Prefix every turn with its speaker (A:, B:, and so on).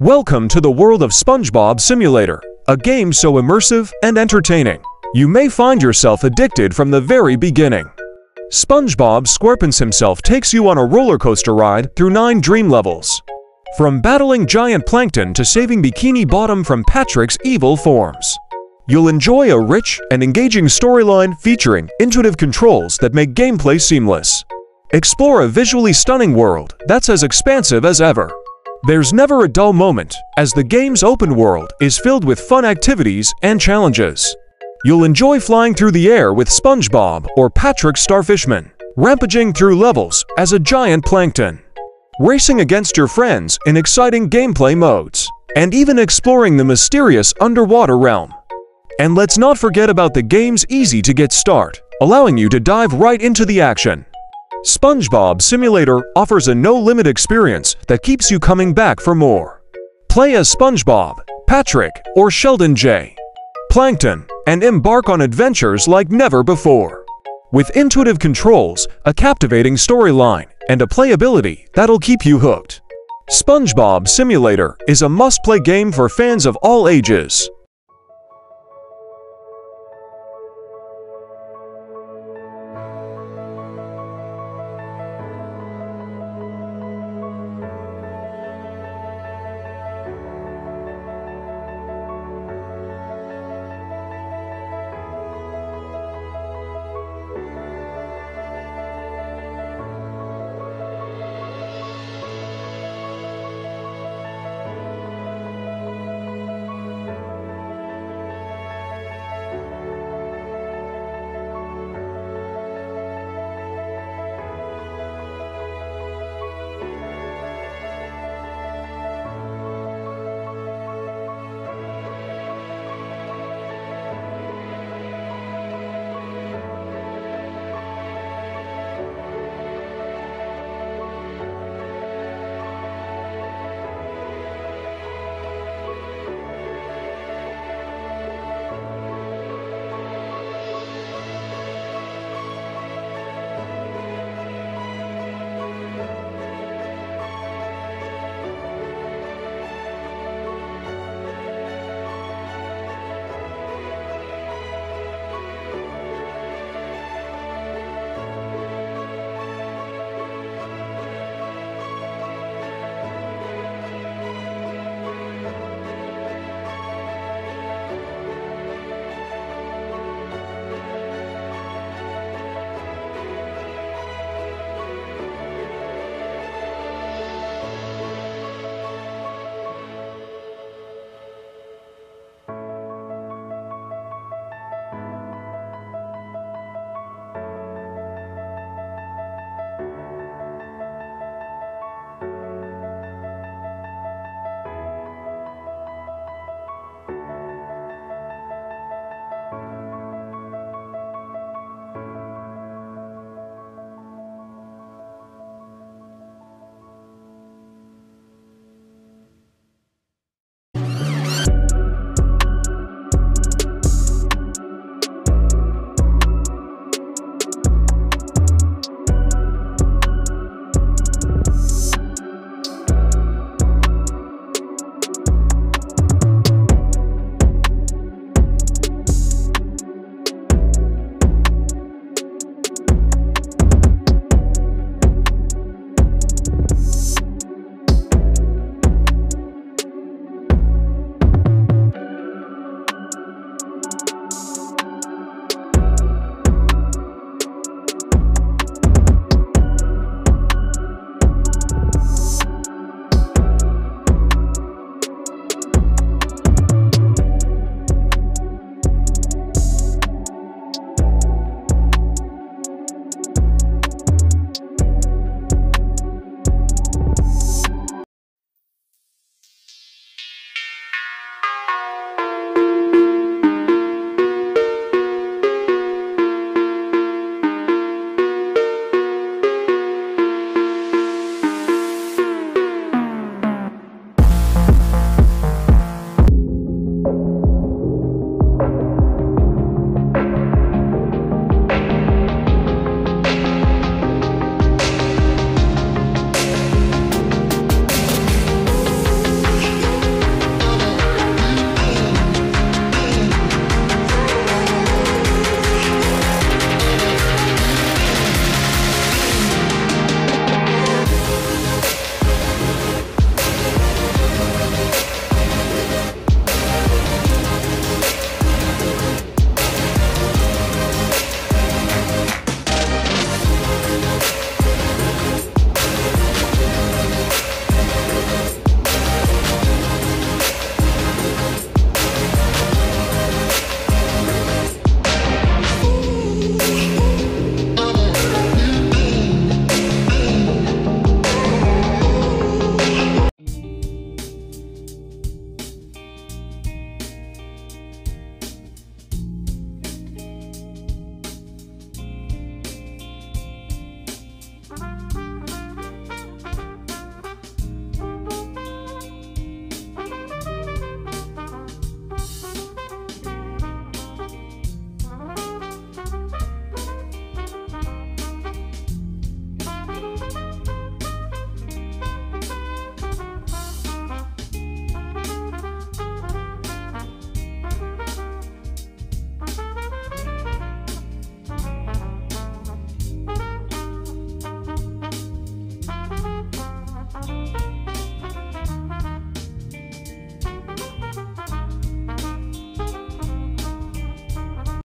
A: Welcome to the world of SpongeBob Simulator, a game so immersive and entertaining. You may find yourself addicted from the very beginning. SpongeBob SquarePants himself takes you on a roller coaster ride through nine dream levels. From battling giant plankton to saving Bikini Bottom from Patrick's evil forms. You'll enjoy a rich and engaging storyline featuring intuitive controls that make gameplay seamless. Explore a visually stunning world that's as expansive as ever. There's never a dull moment, as the game's open world is filled with fun activities and challenges. You'll enjoy flying through the air with SpongeBob or Patrick Starfishman, rampaging through levels as a giant plankton, racing against your friends in exciting gameplay modes, and even exploring the mysterious underwater realm. And let's not forget about the game's easy-to-get start, allowing you to dive right into the action. SpongeBob Simulator offers a no-limit experience that keeps you coming back for more. Play as SpongeBob, Patrick, or Sheldon J. Plankton, and embark on adventures like never before. With intuitive controls, a captivating storyline, and a playability that'll keep you hooked. SpongeBob Simulator is a must-play game for fans of all ages.